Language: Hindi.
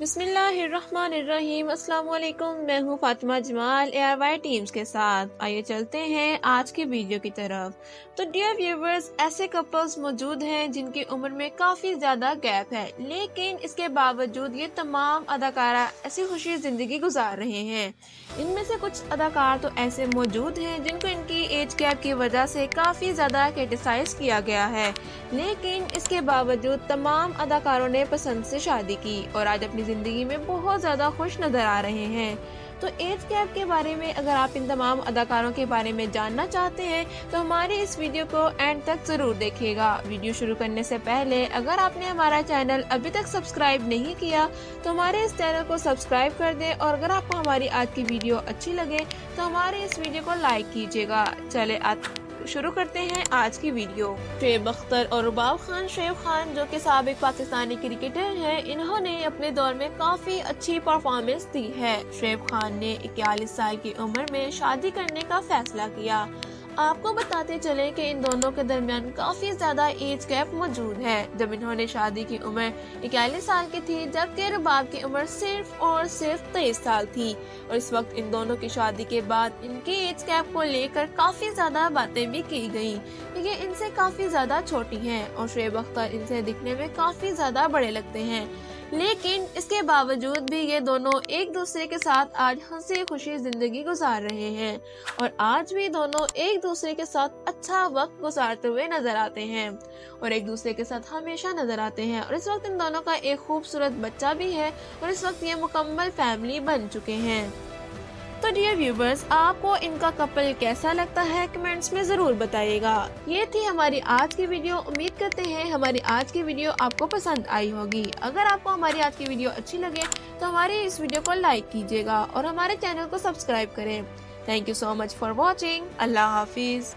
बिस्मिल्लाहिर्रहमानिर्रहीम। अस्सलाम वालेकुम मैं हूँ Fatima Jamal A Y teams के साथ। आइए चलते हैं आज की वीडियो की तरफ़। तो डियर व्यूवर्स ऐसे कपल्स मौजूद हैं जिनकी उम्र में काफ़ी ज़्यादा गैप है, लेकिन इसके बावजूद ये तमाम अदाकारा ऐसी खुशी ज़िंदगी गुजार रहे हैं। इनमें से कुछ अदाकार तो ऐसे मौजूद हैं जिनको इनकी एज गैप की वजह से काफ़ी ज़्यादा क्रिटिसाइज किया गया है। लेकिन इसके बावजूद तमाम अदाकारों ने पसंद से शादी की और आज अपनी ज़िंदगी में बहुत ज़्यादा खुश नज़र आ रहे हैं। तो एज कैप के बारे में अगर आप इन तमाम अदाकारों के बारे में जानना चाहते हैं तो हमारे इस वीडियो को एंड तक ज़रूर देखिएगा। वीडियो शुरू करने से पहले अगर आपने हमारा चैनल अभी तक सब्सक्राइब नहीं किया तो हमारे इस चैनल को सब्सक्राइब कर दें और अगर आपको हमारी आज की वीडियो अच्छी लगे तो हमारे इस वीडियो को लाइक कीजिएगा। चले शुरू करते हैं आज की वीडियो। शेब अख्तर और रुबाब खान शेब खान, जो कि सबक पाकिस्तानी क्रिकेटर हैं, इन्होंने अपने दौर में काफ़ी अच्छी परफॉर्मेंस दी है। शेब खान ने इक्यालीस साल की उम्र में शादी करने का फैसला किया। आपको बताते चले कि इन दोनों के दरमियान काफ़ी ज़्यादा एज गैप मौजूद है। जब इन्होंने शादी की उम्र इक्यालीस साल की थी, जबकि रुबाब की उम्र सिर्फ़ और सिर्फ़ तेईस साल थी। और इस वक्त इन दोनों की शादी के बाद इनके एज गैप को लेकर काफ़ी ज़्यादा बातें भी की गई ये इनसे काफ़ी ज़्यादा छोटी हैं और शुएब अख्तर इनसे दिखने में काफ़ी ज़्यादा बड़े लगते हैं। लेकिन इसके बावजूद भी ये दोनों एक दूसरे के साथ आज हँसी खुशी ज़िंदगी गुजार रहे हैं और आज भी दोनों एक दूसरे के साथ अच्छा वक्त गुजारते हुए नज़र आते हैं और एक दूसरे के साथ हमेशा नज़र आते हैं और इस वक्त इन दोनों का एक खूबसूरत बच्चा भी है और इस वक्त ये मुकम्मल फैमिली बन चुके हैं। तो डियर व्यूवर्स आपको इनका कपल कैसा लगता है कमेंट्स में ज़रूर बताइएगा। ये थी हमारी आज की वीडियो उम्मीद करते हैं हमारी आज की वीडियो आपको पसंद आई होगी। अगर आपको हमारी आज की वीडियो अच्छी लगे तो हमारी इस वीडियो को लाइक कीजिएगा और हमारे चैनल को सब्सक्राइब करें। Thank you so much for watching अल्लाह हाफिज़।